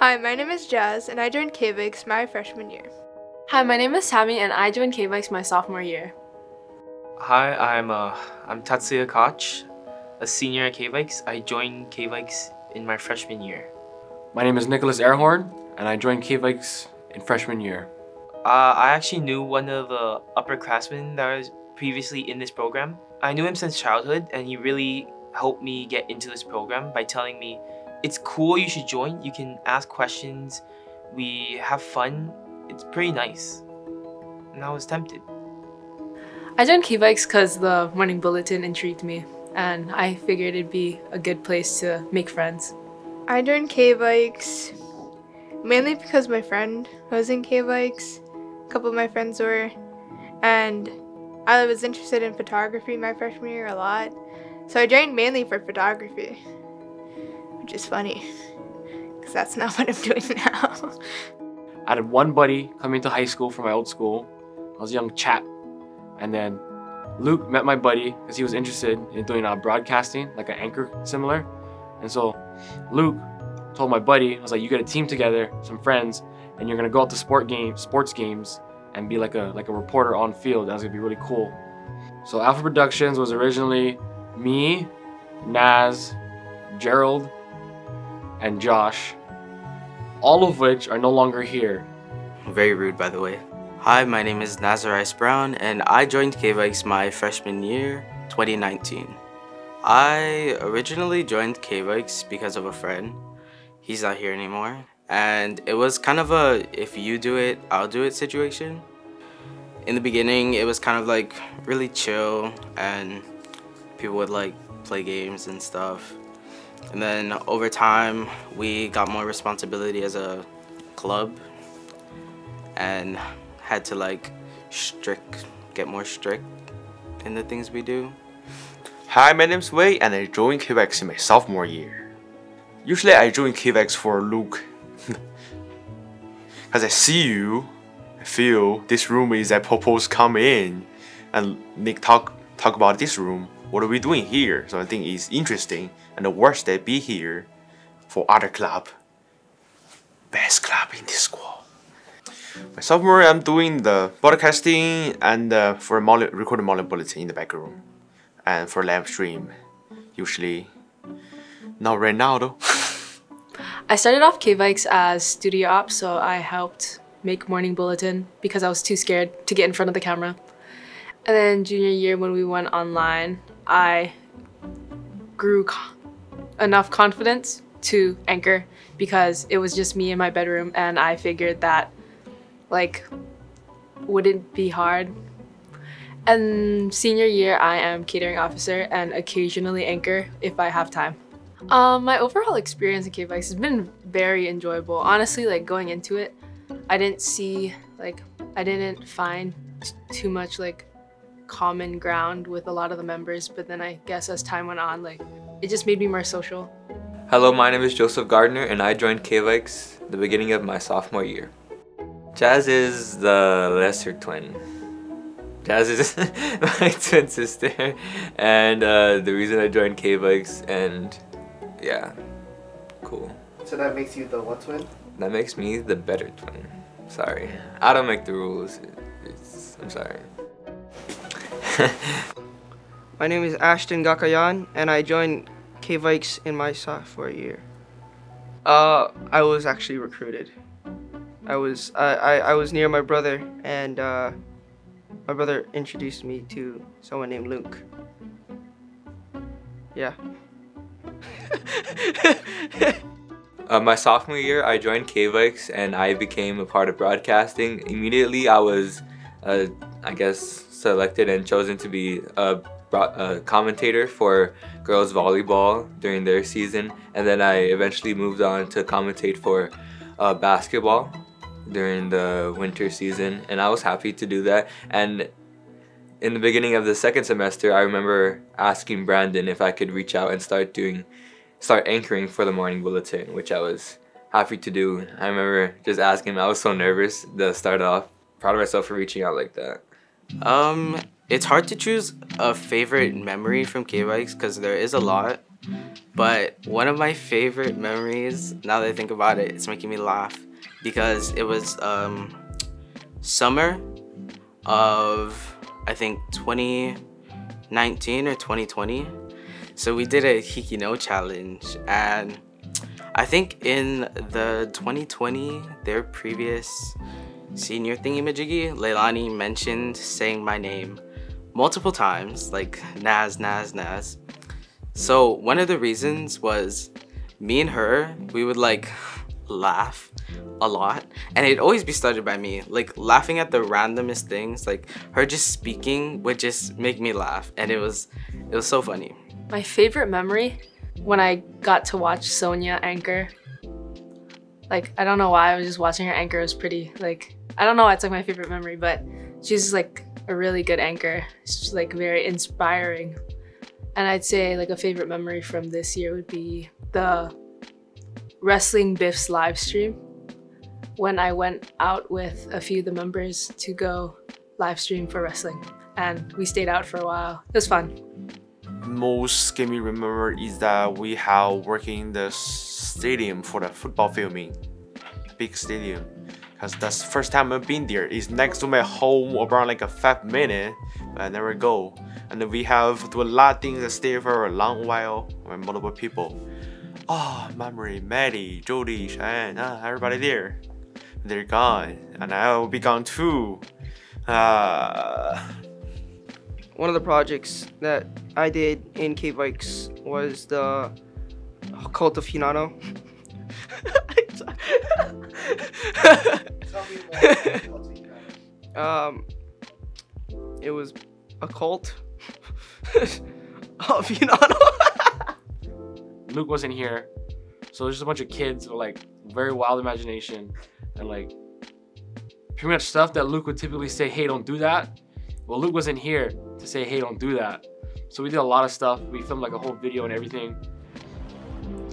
Hi, my name is Jazz, and I joined KVIKS my freshman year. Hi, my name is Tammy, and I joined KVIKS my sophomore year. Hi, I'm uh, I'm Tatsuya Koch, a senior at KVIKS. I joined KVIKS in my freshman year. My name is Nicholas Airhorn, and I joined KVIKS in freshman year. Uh, I actually knew one of the upperclassmen that was previously in this program. I knew him since childhood, and he really helped me get into this program by telling me it's cool, you should join. You can ask questions, we have fun. It's pretty nice. And I was tempted. I joined KVIKS because the morning bulletin intrigued me, and I figured it'd be a good place to make friends. I joined KVIKS mainly because my friend was in KVIKS, a couple of my friends were, and I was interested in photography my freshman year a lot. So I joined mainly for photography, which is funny because that's not what I'm doing now. I had one buddy coming to high school from my old school. I was a young chap. And then Luke met my buddy because he was interested in doing uh, broadcasting, like an anchor similar. And so Luke told my buddy, I was like, you get a team together, some friends, and you're gonna go out to sport games, sports games, and be like a like a reporter on field. That was gonna be really cool. So Alpha Productions was originally me, Naz, Gerald, and Josh, all of which are no longer here. Very rude, by the way. Hi, my name is Nazarice Brown, and I joined KVIKS my freshman year, 2019. I originally joined KVIKS because of a friend. He's not here anymore. And it was kind of a if you do it, I'll do it situation. In the beginning, it was kind of like really chill and people would like play games and stuff. And then over time, we got more responsibility as a club and had to like strict, get more strict in the things we do. Hi, my name's Wei and I joined KVIKS in my sophomore year. Usually I join KVIKS for Luke. Cause I see you, I feel this room is a purpose come in and Nick talk talk about this room. What are we doing here? So I think it's interesting and the worst they be here for other club. Best club in this school. My sophomore I'm doing the broadcasting and uh, for morning, recording morning bulletin in the back room. And for live stream, usually not right now though. I started off KVIKS as studio ops, so I helped make morning bulletin because I was too scared to get in front of the camera. And then junior year when we went online, I grew co enough confidence to anchor because it was just me in my bedroom and I figured that like wouldn't be hard. And senior year I am catering officer and occasionally anchor if I have time. Um, my overall experience in KVIKS has been very enjoyable. Honestly, like going into it, I didn't see like I didn't find too much like common ground with a lot of the members, but then I guess as time went on, like it just made me more social. Hello, my name is Joseph Gardner and I joined KVIKS the beginning of my sophomore year. Jazz is the lesser twin. Jazz is my twin sister and uh, the reason I joined KVIKS and yeah, cool. So that makes you the what twin? That makes me the better twin. Sorry. I don't make the rules. It's, I'm sorry. My name is Ashton Gakayan, and I joined KVIKS in my sophomore year. Uh, I was actually recruited. I was I, I, I was near my brother, and uh, my brother introduced me to someone named Luke. Yeah. Uh, my sophomore year, I joined KVIKS and I became a part of broadcasting. Immediately, I was, uh, I guess, selected and chosen to be a, a, commentator for girls volleyball during their season. And then I eventually moved on to commentate for uh, basketball during the winter season. And I was happy to do that. And in the beginning of the second semester, I remember asking Brandon if I could reach out and start doing start anchoring for the morning bulletin, which I was happy to do. I remember just asking him, I was so nervous to start off. Proud of myself for reaching out like that. Um, it's hard to choose a favorite memory from KVIKS because there is a lot. But one of my favorite memories, now that I think about it, it's making me laugh because it was um, summer of I think 2019 or 2020. So we did a Hikino challenge and I think in the 2020, their previous senior thingy majiggy, Leilani mentioned saying my name multiple times, like Naz, Naz, Naz. So one of the reasons was me and her, we would like laugh a lot and it'd always be started by me like laughing at the randomest things like her just speaking would just make me laugh and it was it was so funny My favorite memory when I got to watch Sonia anchor. Like I don't know why I was just watching her anchor it was pretty like I don't know why it's like my favorite memory, but she's like a really good anchor. She's like very inspiring. And I'd say like a favorite memory from this year would be the Wrestling BIIF's live stream when I went out with a few of the members to go live stream for wrestling. And we stayed out for a while. It was fun. Most game me remember is that we have working in the stadium for the football filming, big stadium. Cause that's the first time I've been there. It's next to my home around like a five minute, but I never go. And we have do a lot of things that stay for a long while with multiple people. Oh, memory, Maddie, Jody, Cheyenne, ah, everybody there. They're gone, and I will be gone too. Uh, One of the projects that I did in KVIKS was the Cult of Hinano. um, it was a cult of Hinano. Luke wasn't here, so there's just a bunch of kids with like very wild imagination and like pretty much stuff that Luke would typically say, "Hey, don't do that." Well, Luke wasn't here to say, "Hey, don't do that." So we did a lot of stuff. We filmed like a whole video and everything.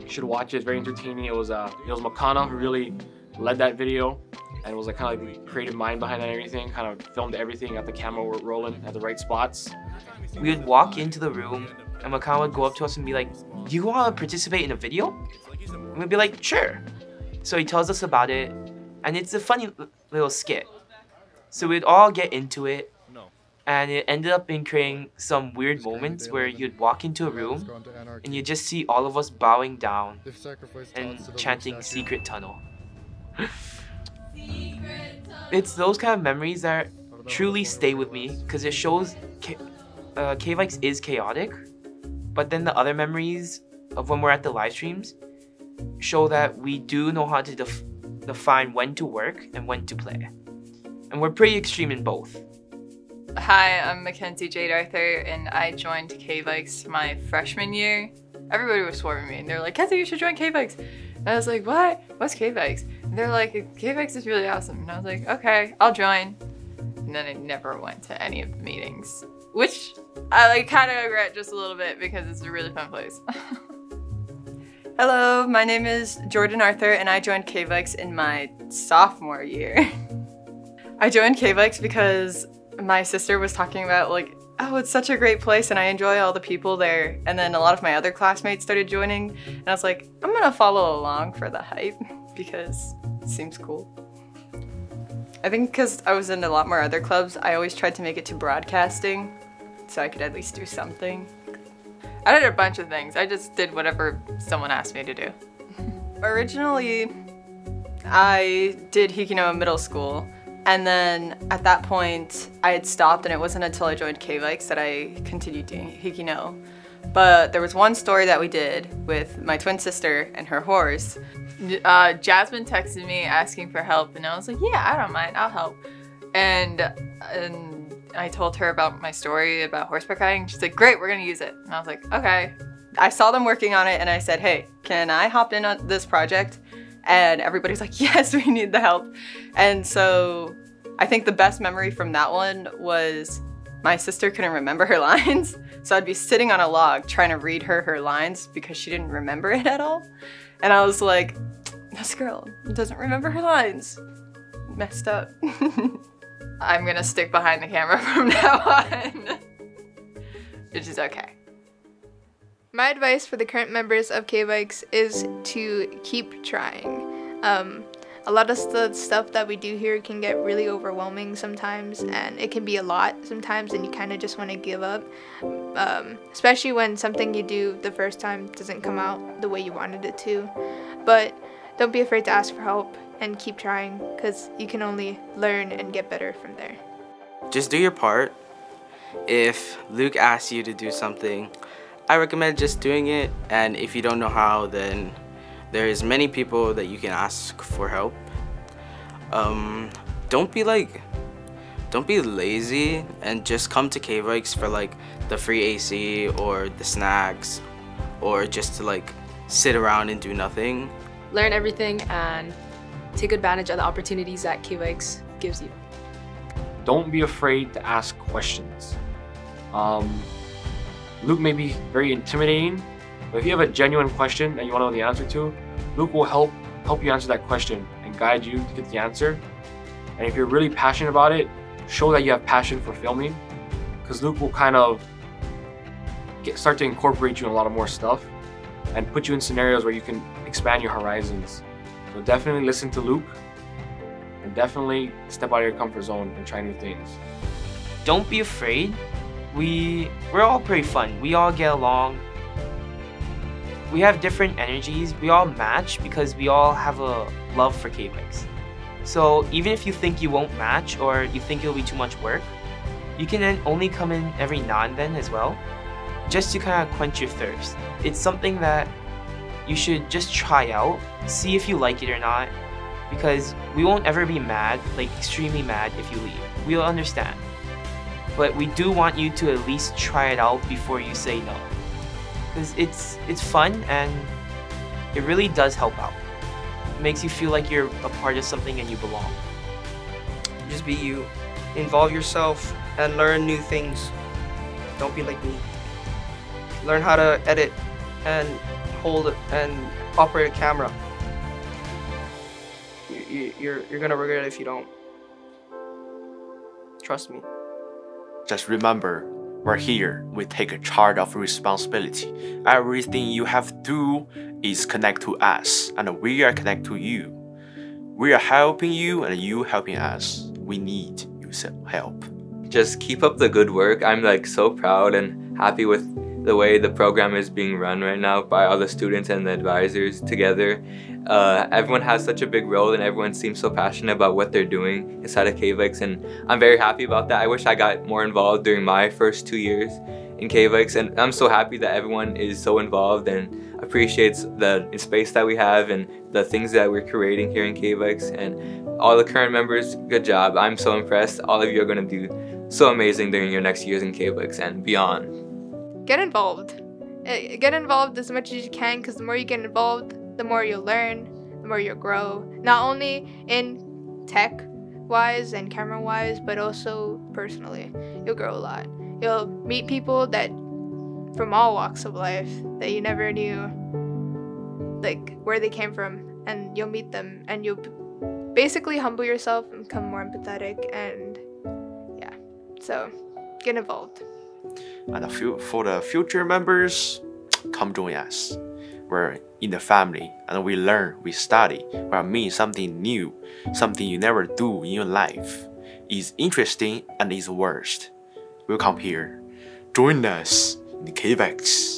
You should watch it. It's very entertaining. It was uh, it was Makana who really led that video, and it was like kind of like the creative mind behind that and everything. Kind of filmed everything at the camera rolling at the right spots. We would walk into the room and Makana would go up to us and be like, Do you want to participate in a video? And we'd be like, Sure. So he tells us about it, and it's a funny little skit. So we'd all get into it, and it ended up in creating some weird moments where you'd walk into a room and you just see all of us bowing down and chanting Secret Tunnel. It's those kind of memories that truly stay with me because it shows uh, KVIKS is chaotic, but then the other memories of when we're at the live streams show that we do know how to def- define when to work and when to play. And we're pretty extreme in both. Hi, I'm Mackenzie Jade Arthur, and I joined KVIKS my freshman year. Everybody was swarming me, and they're like, Kenzie, you should join KVIKS. And I was like, what? What's KVIKS? They're like, KVIKS is really awesome. And I was like, okay, I'll join. And then I never went to any of the meetings, which I like kind of regret just a little bit because it's a really fun place. Hello, my name is Jordan Arthur, and I joined KVIKS in my sophomore year. I joined KVIKS because my sister was talking about like, oh, it's such a great place and I enjoy all the people there. And then a lot of my other classmates started joining, and I was like, I'm gonna follow along for the hype because seems cool. I think because I was in a lot more other clubs, I always tried to make it to broadcasting so I could at least do something. I did a bunch of things. I just did whatever someone asked me to do. Originally, I did Hikino in middle school, and then at that point, I had stopped, and it wasn't until I joined KVIKS that I continued doing Hikino. But there was one story that we did with my twin sister and her horse. Uh, Jasmine texted me asking for help, and I was like, "Yeah, I don't mind. I'll help." And and I told her about my story about horseback riding. She's like, "Great, we're gonna use it." And I was like, "Okay." I saw them working on it, and I said, "Hey, can I hop in on this project?" And everybody's like, "Yes, we need the help." And so I think the best memory from that one was my sister couldn't remember her lines. So I'd be sitting on a log trying to read her her lines because she didn't remember it at all. And I was like, this girl doesn't remember her lines. Messed up. I'm gonna stick behind the camera from now on. Which is okay. My advice for the current members of KVIKS is to keep trying. Um, a lot of the stuff that we do here can get really overwhelming sometimes and it can be a lot sometimes and you kind of just want to give up um, especially when something you do the first time doesn't come out the way you wanted it to but don't be afraid to ask for help and keep trying because you can only learn and get better from there Just do your part. If Luke asks you to do something, I recommend just doing it. And if you don't know how, then there's many people that you can ask for help. Um, don't be like, don't be lazy and just come to KVIKS for like the free AC or the snacks or just to like sit around and do nothing. Learn everything and take advantage of the opportunities that KVIKS gives you. Don't be afraid to ask questions. Um, Luke may be very intimidating, but if you have a genuine question that you want to know the answer to, Luke will help help you answer that question and guide you to get the answer. And if you're really passionate about it, show that you have passion for filming, because Luke will kind of get, start to incorporate you in a lot of more stuff and put you in scenarios where you can expand your horizons. So definitely listen to Luke and definitely step out of your comfort zone and try new things. Don't be afraid. We we're all pretty fun. We all get along. We have different energies. We all match because we all have a love for KVIKS. So even if you think you won't match or you think it'll be too much work, you can then only come in every now and then as well, just to kind of quench your thirst. It's something that you should just try out, see if you like it or not, because we won't ever be mad, like extremely mad if you leave. We'll understand. But we do want you to at least try it out before you say no. Because it's it's fun and it really does help out. It makes you feel like you're a part of something and you belong. Just be you. Involve yourself and learn new things. Don't be like me. Learn how to edit and hold and operate a camera. You, you, you're, you're gonna regret it if you don't. Trust me. Just remember, we're here. We take a charge of responsibility. Everything you have to do is connect to us, and we are connect to you. We are helping you, and you helping us. We need your help. Just keep up the good work. I'm like so proud and happy with the way the program is being run right now by all the students and the advisors together. Uh, everyone has such a big role and everyone seems so passionate about what they're doing inside of KVIKS and I'm very happy about that. I wish I got more involved during my first two years in KVIKS and I'm so happy that everyone is so involved and appreciates the space that we have and the things that we're creating here in KVIKS and all the current members, good job. I'm so impressed. All of you are going to do so amazing during your next years in KVIKS and beyond get involved. Uh, get involved as much as you can because the more you get involved, the more you'll learn, the more you'll grow. Not only in tech wise and camera wise, but also personally. You'll grow a lot. You'll meet people that from all walks of life that you never knew like where they came from and you'll meet them and you'll basically humble yourself and become more empathetic and yeah. So, get involved. And for the future members, come join us. We're in the family and we learn, we study, we meet something new, something you never do in your life. It's interesting and it's worst. Welcome here. Join us in KVIKS.